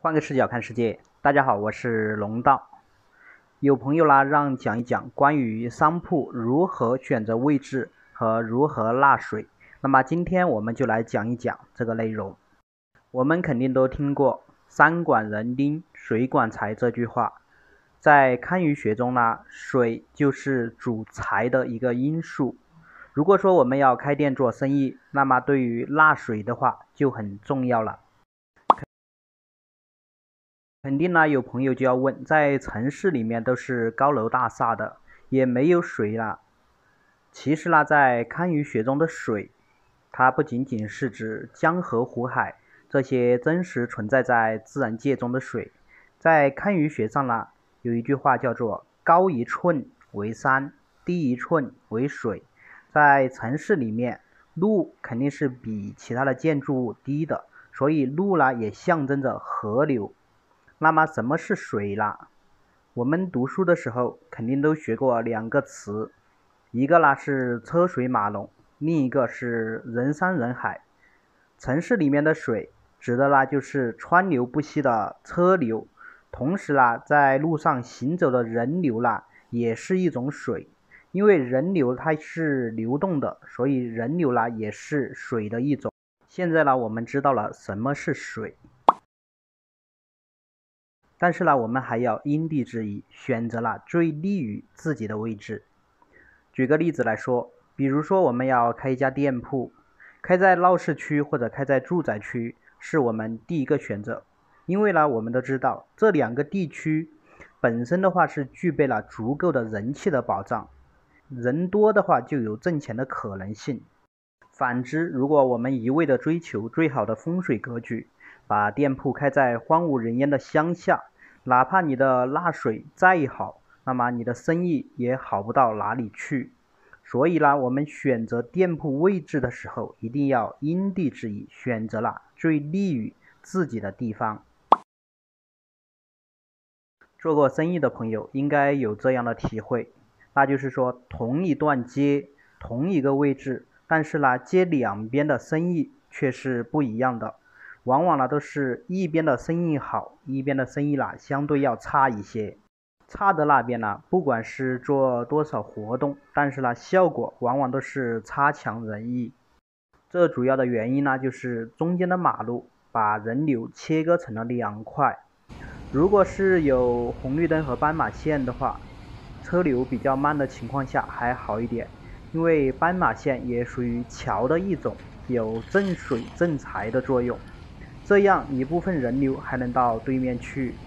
换个视角看世界，大家好，我是龙道。有朋友啦让讲一讲关于商铺如何选择位置和如何纳水，那么今天我们就来讲一讲这个内容。我们肯定都听过“山管人丁，水管财”这句话，在堪舆学中呢，水就是主财的一个因素。如果说我们要开店做生意，那么对于纳水的话就很重要了。肯定呢，有朋友就要问，在城市里面都是高楼大厦的，也没有水了。其实呢，在堪舆学中的水，它不仅仅是指江河湖海这些真实存在在自然界中的水。在堪舆学上呢，有一句话叫做“高一寸为山，低一寸为水”。在城市里面，路肯定是比其他的建筑物低的，所以路呢也象征着河流。那么什么是水啦？我们读书的时候肯定都学过两个词，一个呢是车水马龙，另一个是人山人海。城市里面的水指的呢就是川流不息的车流，同时呢在路上行走的人流呢也是一种水，因为人流它是流动的，所以人流呢也是水的一种。现在呢我们知道了什么是水。但是呢，我们还要因地制宜，选择了最利于自己的位置。举个例子来说，比如说我们要开一家店铺，开在闹市区或者开在住宅区，是我们第一个选择。因为呢，我们都知道这两个地区本身的话是具备了足够的人气的保障，人多的话就有挣钱的可能性。反之，如果我们一味的追求最好的风水格局，把店铺开在荒无人烟的乡下，哪怕你的纳水再好，那么你的生意也好不到哪里去。所以呢，我们选择店铺位置的时候，一定要因地制宜，选择了最利于自己的地方。做过生意的朋友应该有这样的体会，那就是说，同一段街，同一个位置，但是呢，街两边的生意却是不一样的。往往呢都是一边的生意好，一边的生意呢相对要差一些。差的那边呢，不管是做多少活动，但是呢效果往往都是差强人意。这主要的原因呢，就是中间的马路把人流切割成了两块。如果是有红绿灯和斑马线的话，车流比较慢的情况下还好一点，因为斑马线也属于桥的一种，有镇水镇财的作用。这样一部分人流还能到对面去，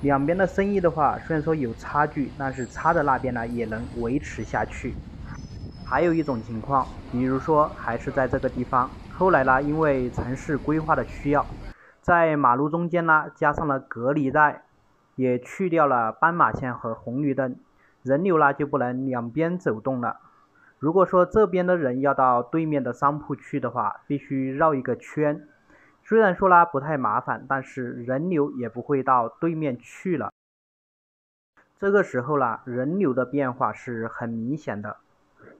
两边的生意的话，虽然说有差距，但是差的那边呢也能维持下去。还有一种情况，比如说还是在这个地方，后来呢，因为城市规划的需要，在马路中间呢加上了隔离带，也去掉了斑马线和红绿灯，人流呢就不能两边走动了。如果说这边的人要到对面的商铺去的话，必须绕一个圈。虽然说呢不太麻烦，但是人流也不会到对面去了。这个时候呢，人流的变化是很明显的。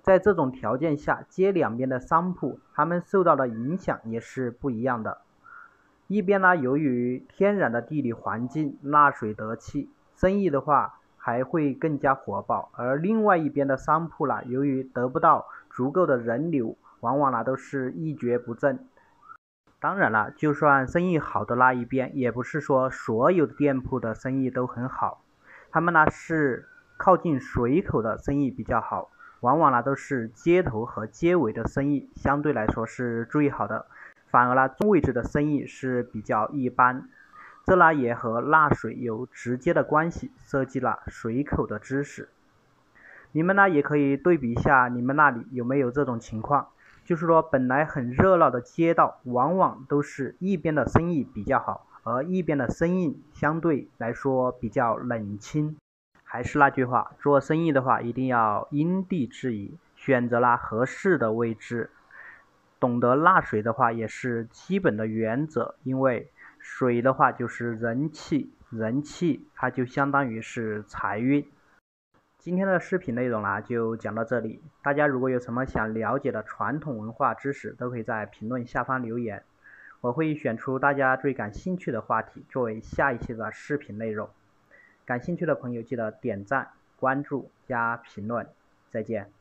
在这种条件下，街两边的商铺，他们受到的影响也是不一样的。一边呢，由于天然的地理环境，纳水得气，生意的话还会更加火爆；而另外一边的商铺呢，由于得不到足够的人流，往往呢都是一蹶不振。当然了，就算生意好的那一边，也不是说所有的店铺的生意都很好。他们呢是靠近水口的生意比较好，往往呢都是街头和街尾的生意相对来说是最好的。反而呢中位置的生意是比较一般。这呢也和纳水有直接的关系。涉及了水口的知识，你们呢也可以对比一下，你们那里有没有这种情况？就是说，本来很热闹的街道，往往都是一边的生意比较好，而一边的生意相对来说比较冷清。还是那句话，做生意的话，一定要因地制宜，选择了合适的位置。懂得纳水的话，也是基本的原则，因为水的话就是人气，人气它就相当于是财运。今天的视频内容呢就讲到这里。大家如果有什么想了解的传统文化知识都可以在评论下方留言。我会选出大家最感兴趣的话题作为下一期的视频内容。感兴趣的朋友记得点赞关注加评论。再见。